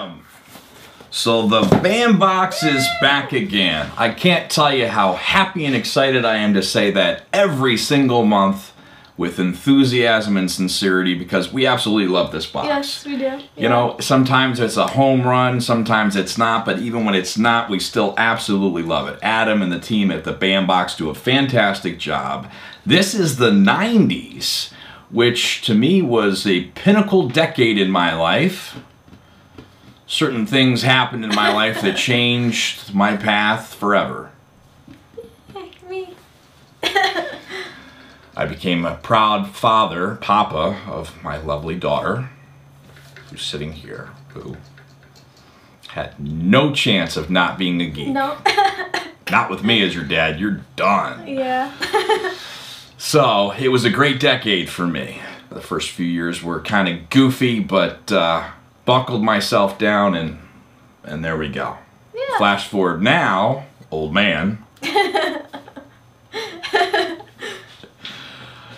Adam. So the Bambox is back again. I can't tell you how happy and excited I am to say that every single month with enthusiasm and sincerity because we absolutely love this box. Yes, we do. You know, sometimes it's a home run, sometimes it's not, but even when it's not, we still absolutely love it. Adam and the team at the Bambox do a fantastic job. This is the 90s, which to me was a pinnacle decade in my life. Certain things happened in my life that changed my path forever. Me. I became a proud father, papa, of my lovely daughter, who's sitting here, who had no chance of not being a geek. No. Not with me as your dad, you're done. yeah. So, it was a great decade for me. The first few years were kind of goofy, but uh, buckled myself down and and there we go. Yeah. Flash forward now, old man.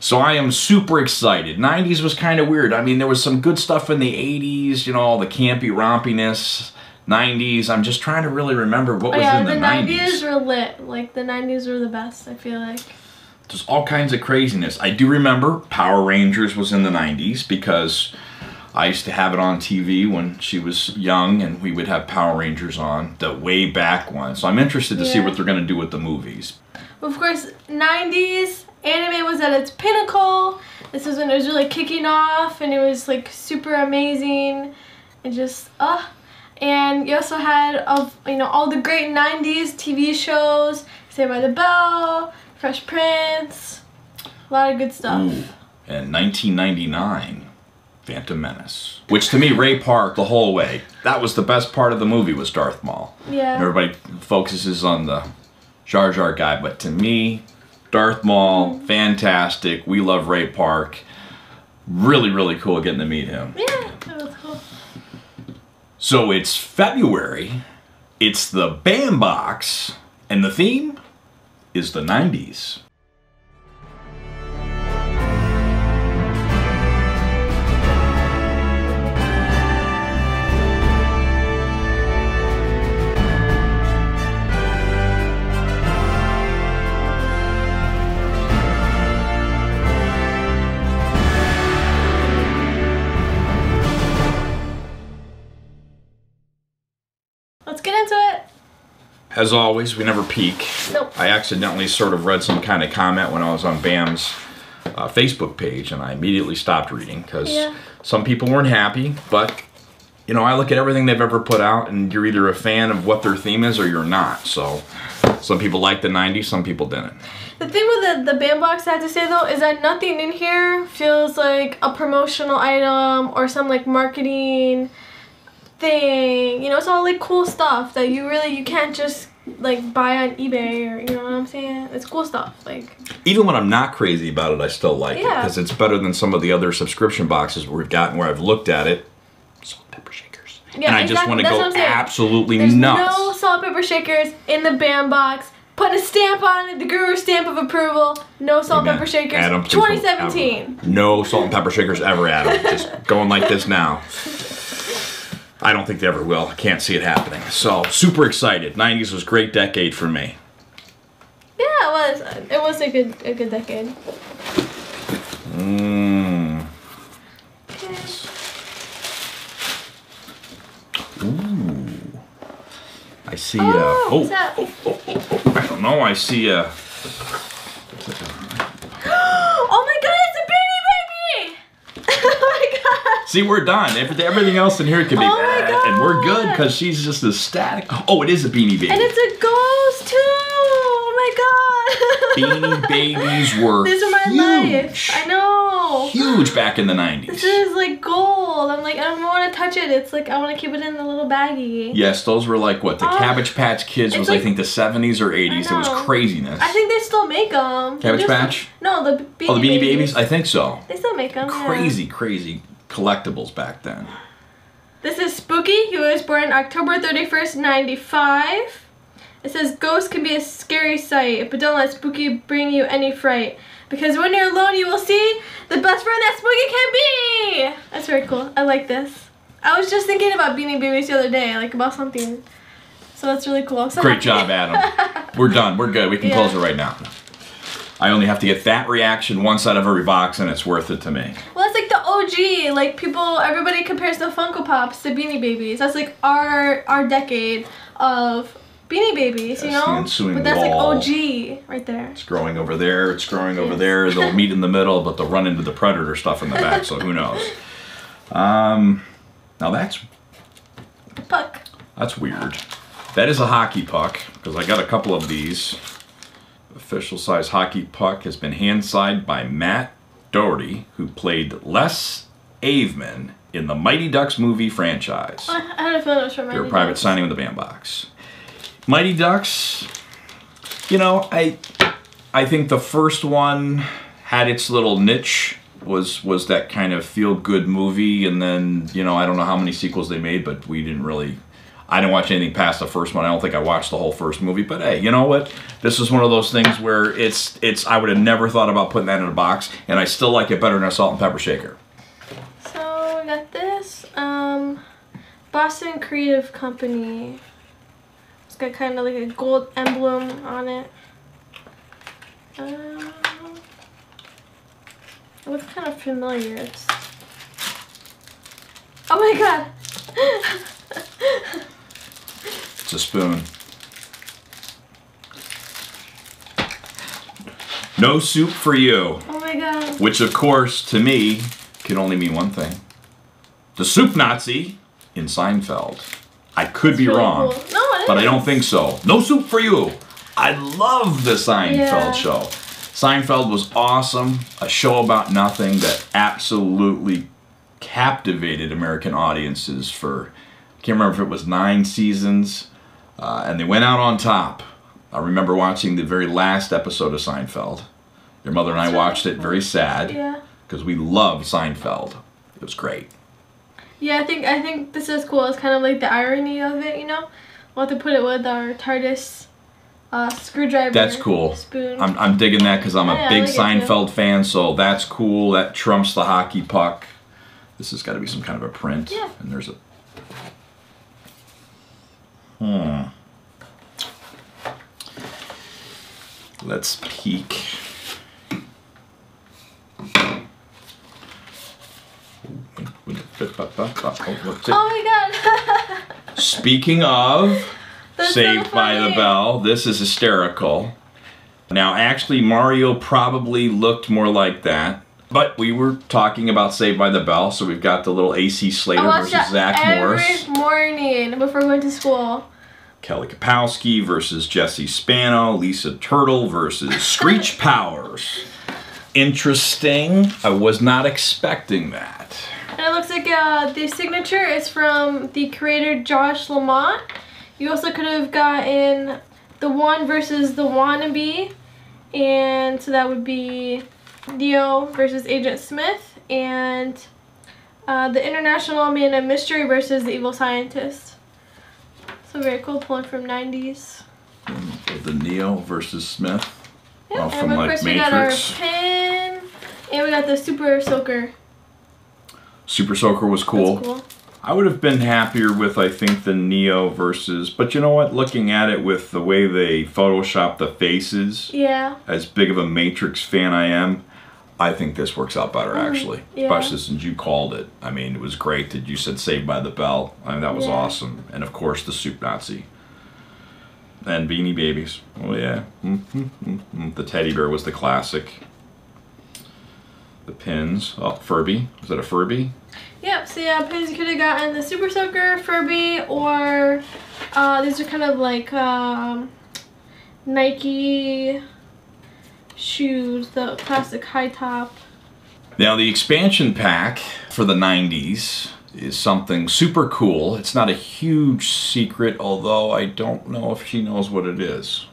so I am super excited. 90s was kind of weird. I mean, there was some good stuff in the 80s, you know, all the campy rompiness. 90s, I'm just trying to really remember what Oh, was yeah, in the, the, 90s were lit. Like, the 90s were the best, I feel like. There's all kinds of craziness. I do remember Power Rangers was in the 90s because I used to have it on TV when she was young and we would have Power Rangers on, the way back one. So I'm interested to see what they're going to do with the movies. Of course, 90s anime was at its pinnacle. This was when it was really kicking off and it was like super amazing and just uh and you also had of you know all the great 90s TV shows, Saved by the Bell, Fresh Prince, a lot of good stuff. Ooh. And 1999, Phantom Menace. Which to me, Ray Park the whole way, that was the best part of the movie was Darth Maul. Yeah. Everybody focuses on the Jar Jar guy, but to me, Darth Maul, mm-hmm. fantastic. We love Ray Park. Really, really cool getting to meet him. Yeah, that was cool. So it's February, it's the Bam Box, and the theme is the 90s. As always, we never peek. Nope. I accidentally sort of read some kind of comment when I was on BAM's uh, Facebook page, and I immediately stopped reading because Yeah. some people weren't happy. But you know, I look at everything they've ever put out, and you're either a fan of what their theme is or you're not. So, some people liked the '90s, some people didn't. The thing with the, the Bam Box I have to say though is that nothing in here feels like a promotional item or some like marketing thing. You know, it's all like cool stuff that you really you can't just like buy on eBay or you know what I'm saying? It's cool stuff. Like Even when I'm not crazy about it, I still like it because it's better than some of the other subscription boxes we've gotten where I've looked at it. Salt and pepper shakers. Yeah, and I just want to go what I'm saying. absolutely there's nuts. no salt pepper shakers in the Bam Box. Put a stamp on it, the guru stamp of approval. No salt Amen. pepper shakers. Adam, 2017. ever- No salt and pepper shakers ever, Adam. Just going like this now. I don't think they ever will. I can't see it happening. So super excited. 90s was a great decade for me. Yeah, it was. It was a good a good decade. Mmm. Okay. Ooh. I see. Uh, Oh, oh, what's that? oh, oh, oh, oh, I don't know. I see. Uh, oh my god, it's a beanie baby! oh my god! see, we're done. Everything, everything else in here can be Oh my bad, and we're good oh because she's just ecstatic. Oh, it is a beanie baby. And it's a ghost too! Oh my god! beanie babies were These are my huge. life. I know. Huge back in the 90s. This is like gold. I'm like, I don't want to touch it. It's like, I want to keep it in the little baggie. Yes, those were like what the Oh. Cabbage Patch Kids was. like- I think the seventies or eighties. It was craziness. I think they still make them. Cabbage Patch? No, the beanie, oh, the Beanie Babies. I think so. They still make them. Crazy, crazy collectibles back then. This is Spooky. He was born October 31st, 95. It says, Ghosts can be a scary sight, but don't let Spooky bring you any fright. Because when you're alone, you will see the best friend that Spooky can be! That's very cool. I like this. I was just thinking about Beanie Babies the other day, like about something. So that's really cool. So Great job, Adam. We're done. We're good. We can Yeah. close it right now. I only have to get that reaction once out of every box, and it's worth it to me. Well, it's like the OG. Like people, everybody compares the Funko Pops to Beanie Babies. That's like our our decade of Beanie Babies, you know. But that's wall. like OG right there. It's growing over there. It's growing over there. They'll meet in the middle, but they'll run into the predator stuff in the back. So who knows? Um, now that's Puck. that's weird. That is a hockey puck because I got a couple of these. Official size hockey puck has been hand signed by Matt Doherty, who played Les Averman in the Mighty Ducks movie franchise. I had a feeling it was from Your private Ducks. signing with the Bam Box. Mighty Ducks, you know, I I think the first one had its little niche was was that kind of feel good movie and then, you know, I don't know how many sequels they made, but we didn't really I didn't watch anything past the first one. I don't think I watched the whole first movie, but hey, you know what? This is one of those things where it's it's I would have never thought about putting that in a box and I still like it better than a salt and pepper shaker. So we got this. Um, Boston Creative Company. It's got kind of like a gold emblem on it. Um, it looks kind of familiar. It's. Oh my god! It's a spoon. No soup for you. oh my god! Which, of course, to me, can only mean one thing. The soup Nazi in Seinfeld. I could be Really wrong, cool. No, but I don't think so. No soup for you. I love the Seinfeld Yeah. show. Seinfeld was awesome. A show about nothing that absolutely captivated American audiences for, I can't remember if it was nine seasons, uh, and they went out on top. I remember watching the very last episode of Seinfeld. Your mother and I watched it very sad Yeah. because we love Seinfeld. It was great. Yeah, I think I think this is cool. It's kind of like the irony of it, you know. We'll have to put it with our TARDIS uh, screwdriver. That's cool. Spoon. I'm, I'm digging that because I'm a Yeah, big like. Seinfeld fan, so that's cool. That trumps the hockey puck. This has got to be some kind of a print. Yeah. And there's a. Hmm. Let's peek. Oh, my god! Speaking of That's so Saved by the. Bell, this is hysterical. Now, actually, Mario probably looked more like that, but we were talking about Saved by the Bell, so we've got the little AC Slater versus that Zack every Morris, morning before going to school. Kelly Kapowski versus Jesse Spano, Lisa Turtle versus Screech Powers. Interesting. I was not expecting that. And it looks like uh, the signature is from the creator Josh Lamont. You also could have gotten the one versus the wannabe, and so that would be Neo versus Agent Smith, and uh, the International Man of Mystery versus the Evil Scientist. So very cool, pulling from 90s. The Neo versus Smith. Yeah, Oh, and from, of like, course we got our Matrix. pin, and we got the Super Soaker. Super Soaker was cool. That's cool. I would have been happier with, I think, the Neo versus. But you know what? Looking at it with the way they Photoshop the faces, Yeah. as big of a Matrix fan I am, I think this works out better, actually. yeah. Especially since you called it. I mean, it was great that you said Saved by the Bell. I mean, that was Yeah. awesome. And of course, the Soup Nazi. And Beanie Babies. Oh, yeah. Mm-hmm. The teddy bear was the classic. The pins. Oh, Furby. Was that a Furby? Yep, so yeah, pins you could have gotten the Super Soaker, Furby, or uh, these are kind of like um, Nike shoes, the plastic high top. Now, the expansion pack for the 90s is something super cool. It's not a huge secret, although I don't know if she knows what it is.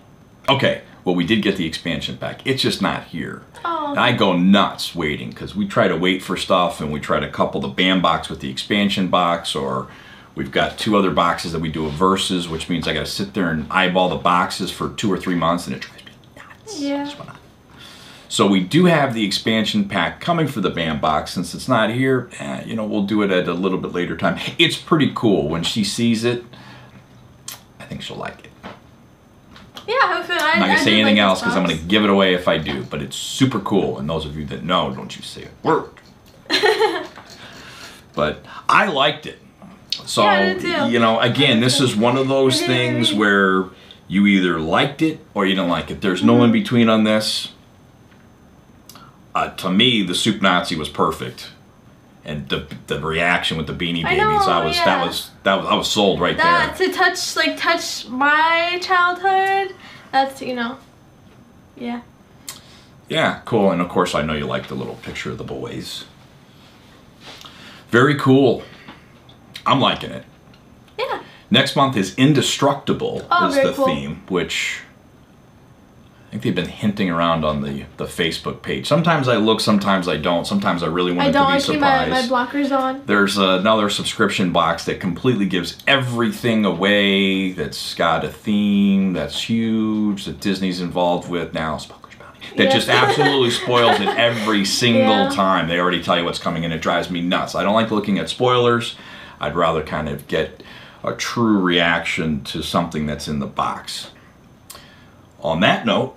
Okay, well, we did get the expansion pack. It's just not here. Oh, I go nuts waiting because we try to wait for stuff and we try to couple the Bam Box with the expansion box, or we've got two other boxes that we do a versus, which means I got to sit there and eyeball the boxes for two or three months, and it drives me nuts. Yeah. So we do have the expansion pack coming for the Bambox. Since it's not here, eh, you know, we'll do it at a little bit later time. It's pretty cool. When she sees it, I think she'll like it. Yeah, hopefully. I, I'm not gonna say anything like else because I'm gonna give it away if I do. But it's super cool, and those of you that know, don't you say a word. but I liked it. So Yeah, I did too. you know, again, this is one of those things where you either liked it or you didn't like it. There's no in between on this. Uh, to me, the soup Nazi was perfect, and the the reaction with the Beanie Babies, I, know, was yeah. that was that was I was sold right That there. to touch like touch my childhood. That's you know. Yeah. Yeah, cool. And of course, I know you like the little picture of the boys. Very cool. I'm liking it. Yeah. Next month is Indestructible Oh, is the cool. theme, which I think they've been hinting around on the, the Facebook page. Sometimes I look, sometimes I don't. Sometimes I really want I don't to be to keep my, surprised. my blockers on. There's another subscription box that completely gives everything away. That's got a theme that's huge that Disney's involved with now. Bounty. That Yeah. just absolutely spoils it every single Yeah. time. They already tell you what's coming, and it drives me nuts. I don't like looking at spoilers. I'd rather kind of get a true reaction to something that's in the box. On that note,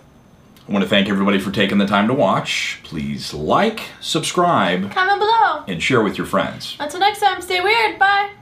I want to thank everybody for taking the time to watch. Please like, subscribe, Comment below. and share with your friends. Until next time, stay weird. Bye.